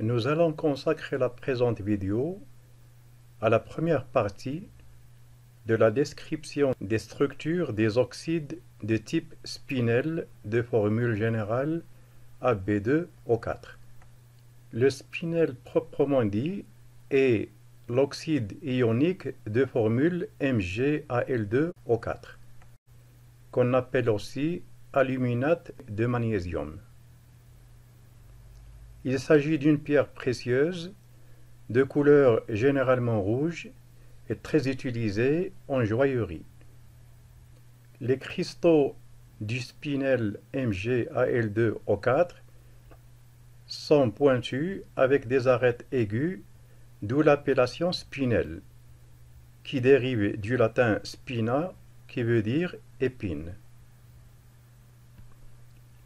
Nous allons consacrer la présente vidéo à la première partie de la description des structures des oxydes de type spinel de formule générale AB2O4. Le spinel proprement dit est l'oxyde ionique de formule MgAl2O4, qu'on appelle aussi aluminate de magnésium. Il s'agit d'une pierre précieuse de couleur généralement rouge et très utilisée en joaillerie. Les cristaux du spinel MgAl2O4 sont pointus avec des arêtes aiguës, d'où l'appellation spinel, qui dérive du latin spina, qui veut dire épine.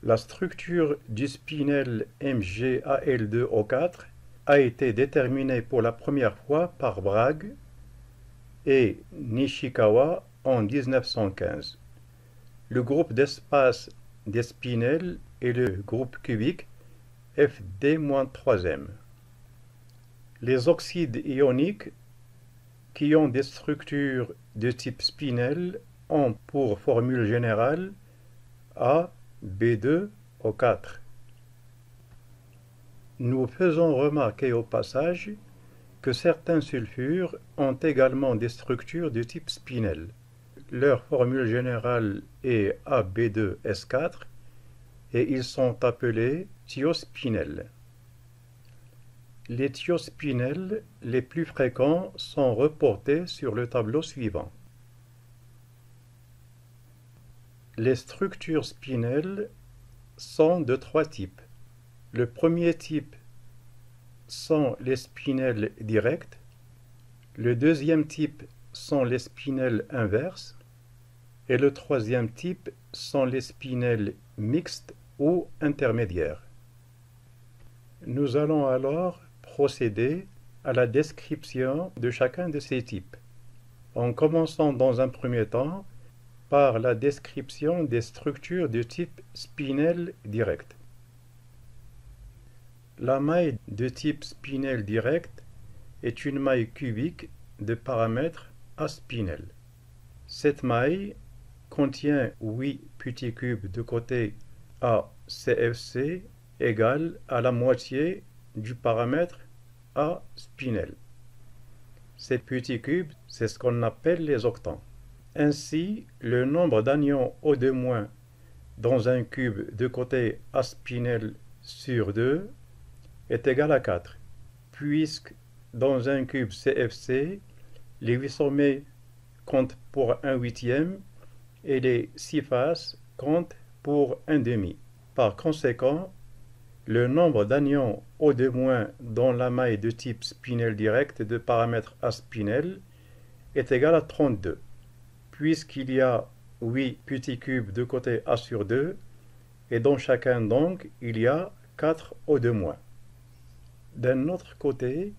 La structure du spinel MgAl2O4 a été déterminée pour la première fois par Bragg et Nishikawa en 1915. Le groupe d'espace des spinels est le groupe cubique Fd-3m. Les oxydes ioniques qui ont des structures de type spinel ont pour formule générale A B2O4. Nous faisons remarquer au passage que certains sulfures ont également des structures de type spinel. Leur formule générale est AB2S4 et ils sont appelés thiospinels. Les thiospinels les plus fréquents sont reportés sur le tableau suivant. Les structures spinelles sont de trois types. Le premier type sont les spinels directs. Le deuxième type sont les spinels inverses. Et le troisième type sont les spinels mixtes ou intermédiaires. Nous allons alors procéder à la description de chacun de ces types, en commençant dans un premier temps par la description des structures de type spinel direct. La maille de type spinel direct est une maille cubique de paramètres spinel. Cette maille contient 8 petits cubes de côté A CFC égale à la moitié du paramètre A spinel. Ces petits cubes, c'est ce qu'on appelle les octants. Ainsi, le nombre d'anions O2- dans un cube de côté aspinel sur 2 est égal à 4, puisque dans un cube CFC, les 8 sommets comptent pour un huitième et les 6 faces comptent pour un demi. Par conséquent, le nombre d'anions O2- dans la maille de type spinel direct de paramètre aspinel est égal à 32 puisqu'il y a 8 petits cubes de côté A sur 2, et dans chacun donc, il y a 4 O2-. D'un autre côté,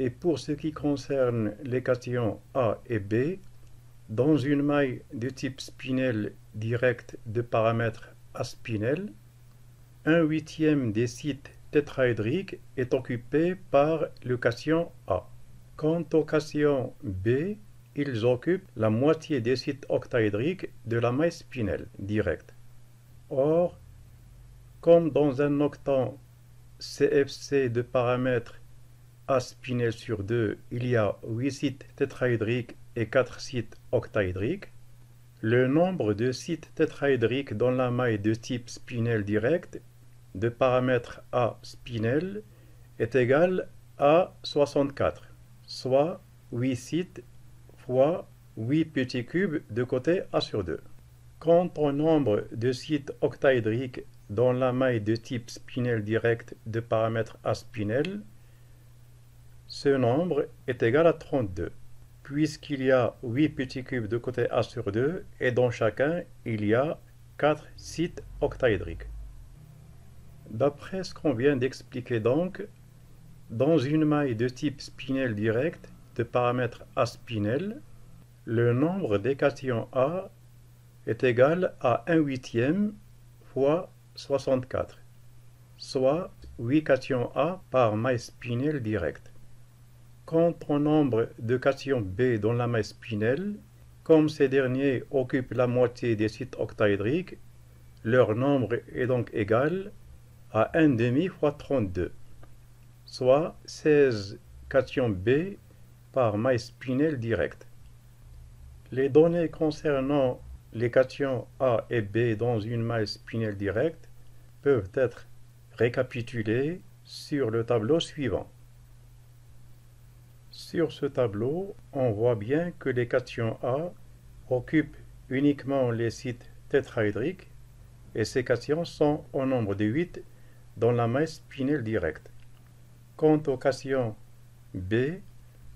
et pour ce qui concerne les cations A et B, dans une maille de type spinel direct de paramètre aspinel, un huitième des sites tétraédriques est occupé par le cation A. Quant au cation B, ils occupent la moitié des sites octaédriques de la maille spinelle directe. Or, comme dans un octant CFC de paramètres A spinel sur 2, il y a 8 sites tétraédriques et 4 sites octaédriques, le nombre de sites tétraédriques dans la maille de type spinel direct de paramètre A spinel est égal à 64, soit 8 sites fois 8 petits cubes de côté A sur 2. Quant au nombre de sites octaédriques dans la maille de type spinel direct de paramètre A spinel, ce nombre est égal à 32, puisqu'il y a 8 petits cubes de côté A sur 2 et dans chacun il y a 4 sites octaédriques. D'après ce qu'on vient d'expliquer donc, dans une maille de type spinel direct, de paramètre A spinel, le nombre des cations A est égal à 1 huitième fois 64, soit 8 cations A par maille spinelle directe. Quant au nombre de cations B dans la maille spinelle, comme ces derniers occupent la moitié des sites octaédriques, leur nombre est donc égal à 1 demi fois 32, soit 16 cations B par maille spinelle directe. Les données concernant les cations A et B dans une maille spinelle directe peuvent être récapitulées sur le tableau suivant. Sur ce tableau, on voit bien que les cations A occupent uniquement les sites tétraédriques et ces cations sont au nombre de 8 dans la maille spinelle directe. Quant aux cations B,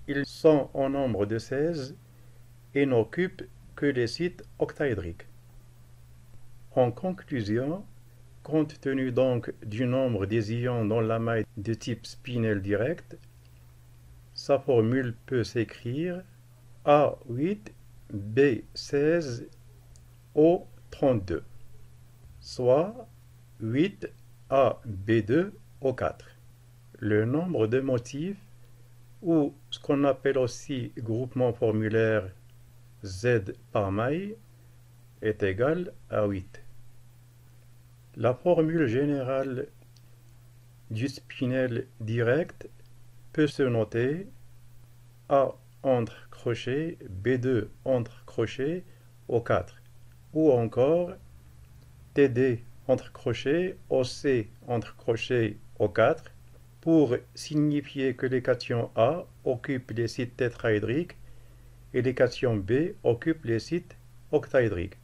ils sont au nombre de 16 et n'occupent que les sites octaédriques. En conclusion, compte tenu donc du nombre des ions dans la maille de type spinel direct, sa formule peut s'écrire A8 B16 O32, soit 8 A B2 O4. Le nombre de motifs, ou ce qu'on appelle aussi groupement formulaire Z par maille est égal à 8. La formule générale du spinel direct peut se noter A entre crochets, B2 entre crochets au 4, ou encore TD entre crochets, OC entre crochets au 4, pour signifier que les cations A occupent les sites tétraédriques et les cations B occupent les sites octaédriques.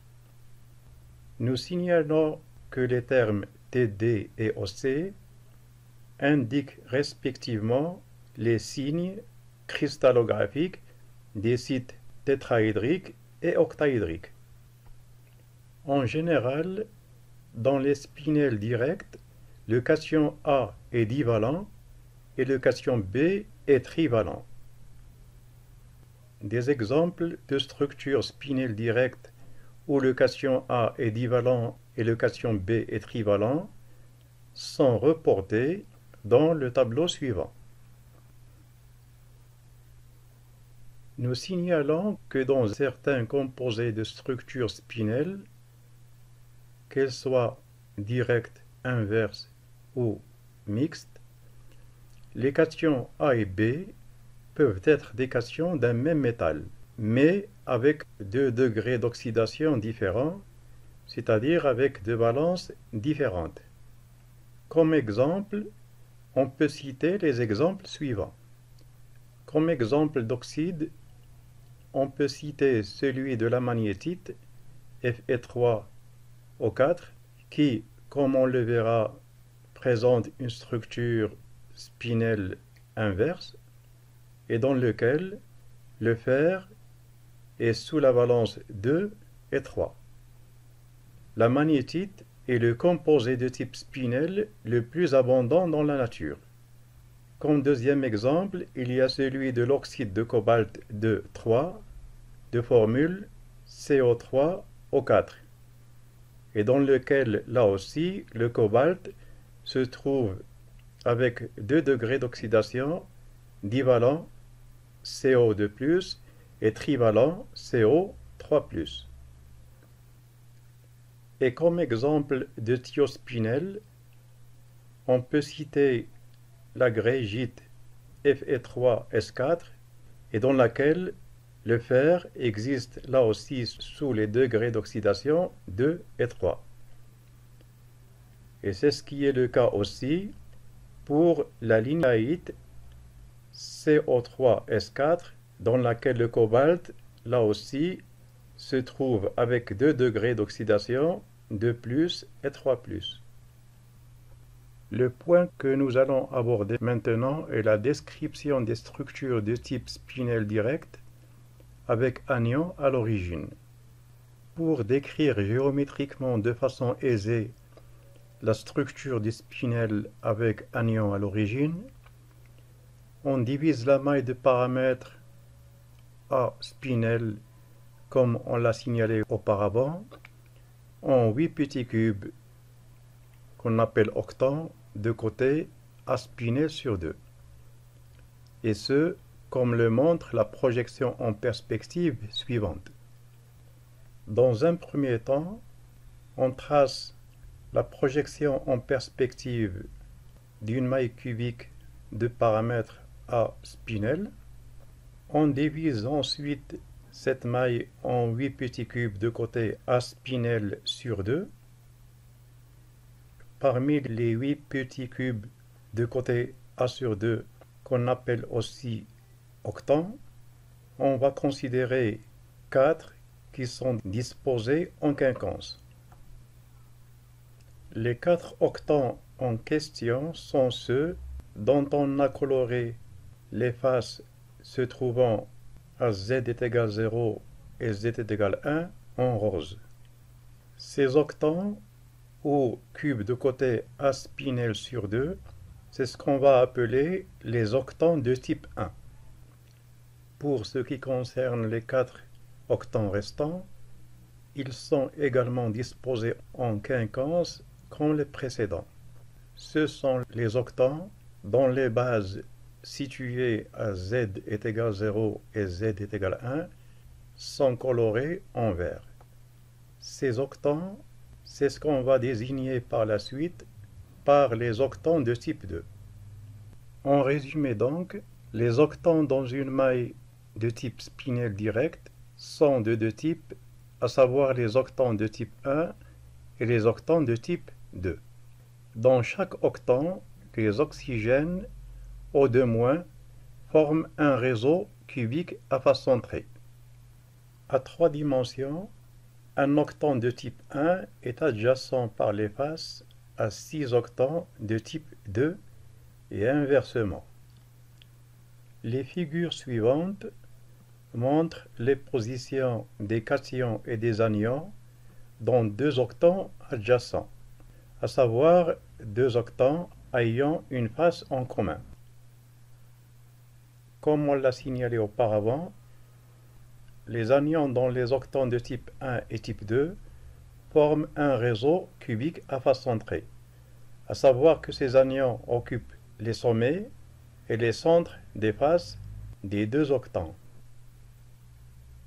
Nous signalons que les termes TD et OC indiquent respectivement les signes cristallographiques des sites tétraédriques et octaédriques. En général, dans les spinels directs, le cation A est divalent et le cation B est trivalent. Des exemples de structures spinelles directes où le cation A est divalent et le cation B est trivalent sont reportés dans le tableau suivant. Nous signalons que dans certains composés de structures spinelles, qu'elles soient directes, inverses ou mixtes, les cations A et B peuvent être des cations d'un même métal, mais avec deux degrés d'oxydation différents, c'est-à-dire avec deux valences différentes. Comme exemple, on peut citer les exemples suivants. Comme exemple d'oxyde, on peut citer celui de la magnétite Fe3O4 qui, comme on le verra, présente une structure spinelle inverse et dans lequel le fer est sous la valence 2 et 3. La magnétite est le composé de type spinel le plus abondant dans la nature. Comme deuxième exemple, il y a celui de l'oxyde de cobalt de 3 de formule CO3O4 et dans lequel là aussi le cobalt se trouve avec 2 degrés d'oxydation divalent CO2+, et trivalent CO3+. Et comme exemple de thiospinel, on peut citer la grégite Fe3S4 et dans laquelle le fer existe là aussi sous les degrés d'oxydation 2 et 3. Et c'est ce qui est le cas aussi pour la lignaïte CO3S4 dans laquelle le cobalt, là aussi, se trouve avec 2 degrés d'oxydation, 2 et 3 Le point que nous allons aborder maintenant est la description des structures de type spinel direct avec anion à l'origine. Pour décrire géométriquement de façon aisée la structure du spinel avec anion à l'origine, on divise la maille de paramètres A spinel, comme on l'a signalé auparavant, en 8 petits cubes qu'on appelle octants de côté à spinel sur 2. Et ce, comme le montre la projection en perspective suivante. Dans un premier temps, on trace la projection en perspective d'une maille cubique de paramètres à spinel. On divise ensuite cette maille en 8 petits cubes de côté à spinel sur 2. Parmi les 8 petits cubes de côté A sur 2 qu'on appelle aussi octants, on va considérer 4 qui sont disposés en quinconce. Les quatre octants en question sont ceux dont on a coloré les faces se trouvant à z est égal 0 et z est égal 1 en rose. Ces octants, ou cubes de côté A spinel sur 2, c'est ce qu'on va appeler les octants de type 1. Pour ce qui concerne les quatre octants restants, ils sont également disposés en quinconce comme les précédents. Ce sont les octants dont les bases situées à z est égal 0 et z est égal 1 sont colorées en vert. Ces octants, c'est ce qu'on va désigner par la suite par les octants de type 2. En résumé donc, les octants dans une maille de type spinel direct sont de deux types, à savoir les octants de type 1 et les octants de type 2. Dans chaque octant, les oxygènes O2- forment un réseau cubique à face centrée. À trois dimensions, un octant de type 1 est adjacent par les faces à six octants de type 2 et inversement. Les figures suivantes montrent les positions des cations et des anions dans deux octants adjacents, à savoir deux octants ayant une face en commun. Comme on l'a signalé auparavant, les anions dans les octants de type 1 et type 2 forment un réseau cubique à face centrée, à savoir que ces anions occupent les sommets et les centres des faces des deux octants.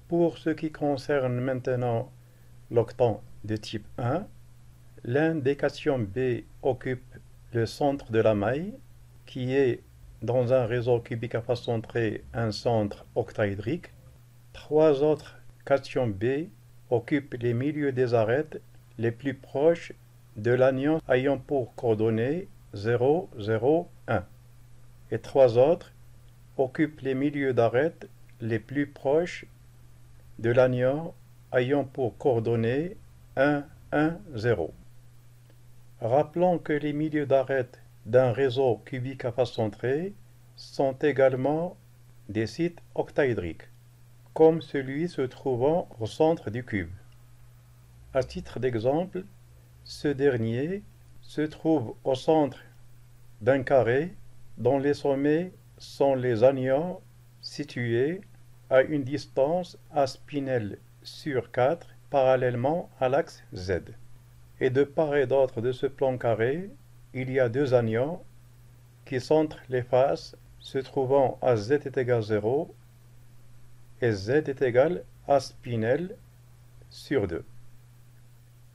Pour ce qui concerne maintenant l'octant de type 1, l'un des cations B occupe le centre de la maille, qui est dans un réseau cubique à face centrée un centre octaédrique. Trois autres cations B occupent les milieux des arêtes les plus proches de l'anion ayant pour coordonnées 0, 0, 1. Et trois autres occupent les milieux d'arêtes les plus proches de l'anion ayant pour coordonnées 1, 1, 0. Rappelons que les milieux d'arête d'un réseau cubique à face centrée sont également des sites octaédriques, comme celui se trouvant au centre du cube. À titre d'exemple, ce dernier se trouve au centre d'un carré dont les sommets sont les anions situés à une distance à spinel sur 4 parallèlement à l'axe Z et de part et d'autre de ce plan carré, il y a deux anions qui centrent les faces se trouvant à z est égal 0 et z est égal à spinel sur 2.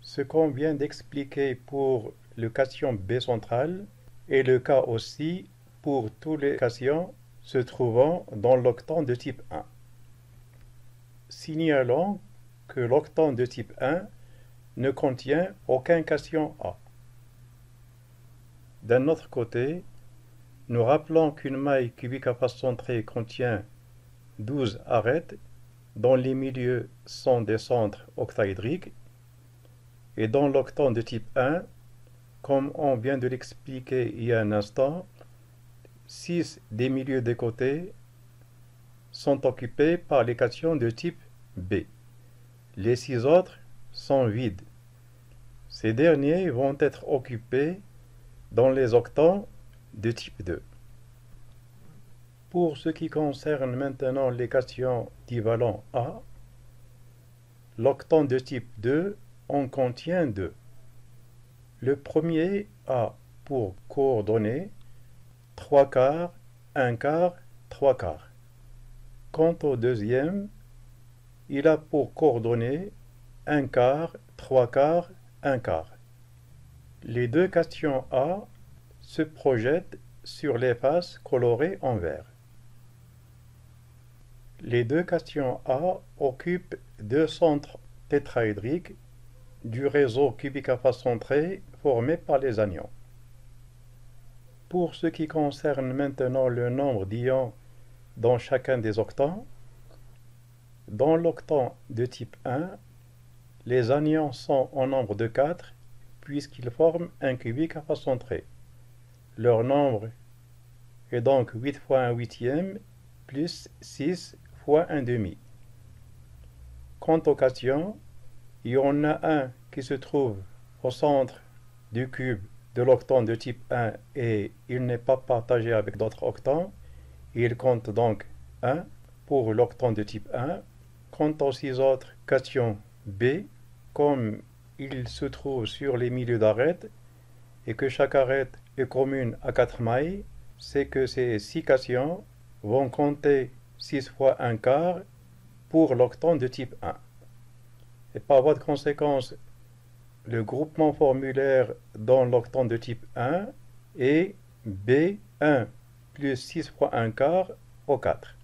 Ce qu'on vient d'expliquer pour le cation B central est le cas aussi pour tous les cations se trouvant dans l'octant de type 1. Signalons que l'octant de type 1 ne contient aucun cation A. D'un autre côté, nous rappelons qu'une maille cubique à face centrée contient 12 arêtes dont les milieux sont des centres octaédriques et dans l'octant de type 1, comme on vient de l'expliquer il y a un instant, 6 des milieux des côtés sont occupés par les cations de type B. Les 6 autres sont vides. Ces derniers vont être occupés dans les octants de type 2. Pour ce qui concerne maintenant les cations divalent A, l'octant de type 2 en contient deux. Le premier a pour coordonnées 3 quarts, 1 quart, 3 quarts. Quant au deuxième, il a pour coordonnées 1 quart, 3 quarts, 1 quart. Les deux questions A se projettent sur les faces colorées en vert. Les deux questions A occupent deux centres tétraédriques du réseau cubique à face centrée formé par les anions. Pour ce qui concerne maintenant le nombre d'ions dans chacun des octants, dans l'octant de type 1, les anions sont en nombre de 4 puisqu'ils forment un cubique à face. Leur nombre est donc 8 fois 1 huitième plus 6 fois 1 demi. Quant aux cations, il y en a un qui se trouve au centre du cube de l'octant de type 1 et il n'est pas partagé avec d'autres octants. Il compte donc 1 pour l'octant de type 1. Quant aux six autres cations B, comme il se trouve sur les milieux d'arête et que chaque arête est commune à 4 mailles, c'est que ces six cations vont compter 6 fois 1 quart pour l'octant de type 1. Et par voie de conséquence, le groupement formulaire dans l'octant de type 1 est B1 plus 6 fois 1 quart au 4.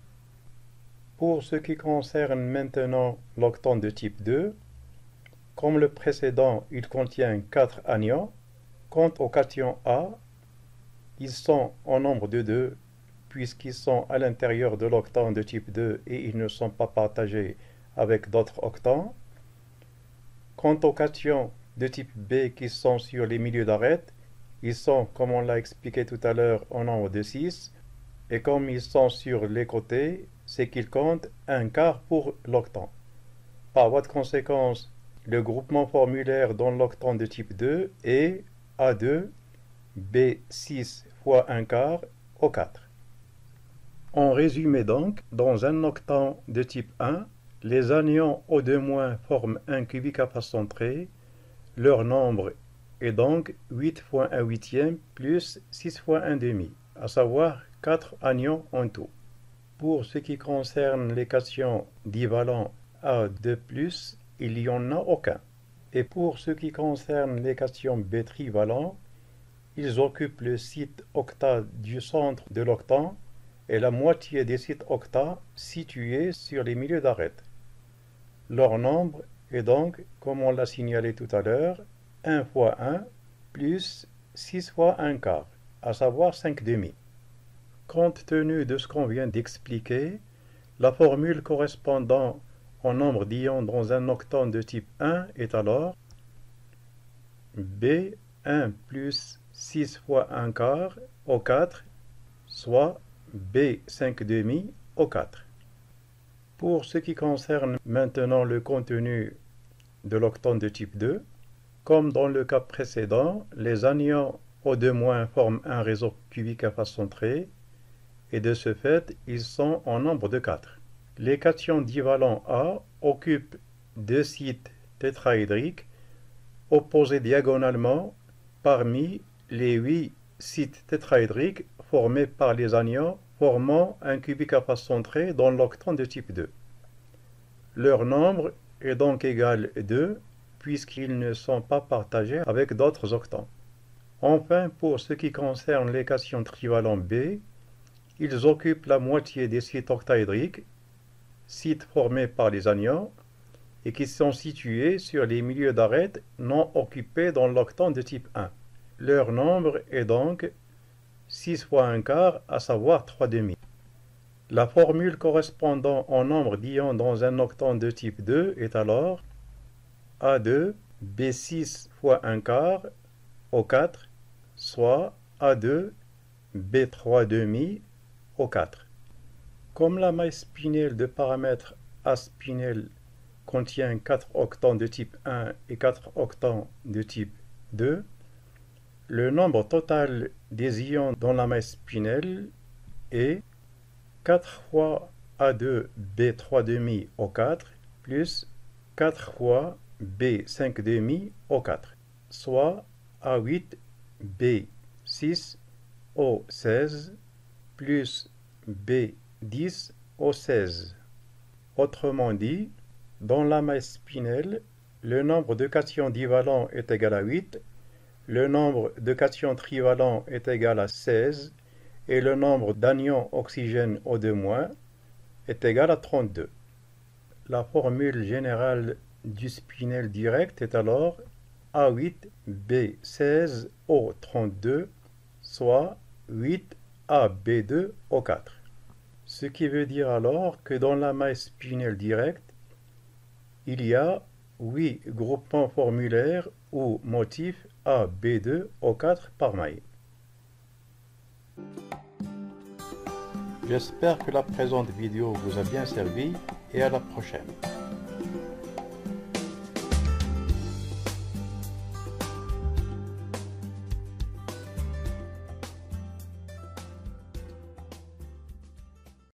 Pour ce qui concerne maintenant l'octant de type 2, comme le précédent, il contient 4 anions. Quant au cation A, ils sont en nombre de 2 puisqu'ils sont à l'intérieur de l'octant de type 2 et ils ne sont pas partagés avec d'autres octants. Quant aux cations de type B qui sont sur les milieux d'arête, ils sont, comme on l'a expliqué tout à l'heure, en nombre de 6. Et comme ils sont sur les côtés, c'est qu'ils comptent un quart pour l'octant. Par voie de conséquence, le groupement formulaire dans l'octant de type 2 est A2 B6 fois 1 quart au 4. En résumé donc, dans un octant de type 1, les anions O2- forment un cubique à centrée. Leur nombre est donc 8 fois 1 huitième plus 6 fois 1 demi, à savoir 4 anions en tout. Pour ce qui concerne les cations divalents A2+, il n'y en a aucun. Et pour ce qui concerne les cations B-trivalents, ils occupent le site octa du centre de l'octant et la moitié des sites octa situés sur les milieux d'arête. Leur nombre est donc, comme on l'a signalé tout à l'heure, 1 fois 1 plus 6 fois 1 quart, à savoir 5 demi. Compte tenu de ce qu'on vient d'expliquer, la formule correspondant en nombre d'ions dans un octant de type 1 est alors B1 plus 6 fois 1 quart au 4, soit B5 demi au 4. Pour ce qui concerne maintenant le contenu de l'octant de type 2, comme dans le cas précédent, les anions O2- forment un réseau cubique à face centrée, et de ce fait, ils sont en nombre de 4. Les cations divalents A occupent deux sites tétraédriques opposés diagonalement parmi les huit sites tétraédriques formés par les anions formant un cubique à face centrée dans l'octant de type 2. Leur nombre est donc égal 2 puisqu'ils ne sont pas partagés avec d'autres octants. Enfin, pour ce qui concerne les cations trivalents B, ils occupent la moitié des sites octaédriques sites formés par les anions et qui sont situés sur les milieux d'arête non occupés dans l'octant de type 1. Leur nombre est donc 6 fois 1 quart, à savoir 3 demi. La formule correspondant au nombre d'ions dans un octant de type 2 est alors A2 B6 fois 1 quart au 4, soit A2 B3 demi au 4. Comme la maille spinelle de paramètre A spinel contient 4 octants de type 1 et 4 octants de type 2, le nombre total des ions dans la maille spinelle est 4 fois A2 B3 demi au 4 plus 4 fois B5 demi au 4, soit A8 B6 au 16 plus B10 au 16. Autrement dit, dans la maille spinelle, le nombre de cations divalents est égal à 8, le nombre de cations trivalents est égal à 16 et le nombre d'anions oxygène O2- est égal à 32. La formule générale du spinel direct est alors A8B16O32, soit 8AB2O4. Ce qui veut dire alors que dans la maille spinelle directe, il y a 8 groupements formulaires ou motifs A, B2, O4 par maille. J'espère que la présente vidéo vous a bien servi et à la prochaine.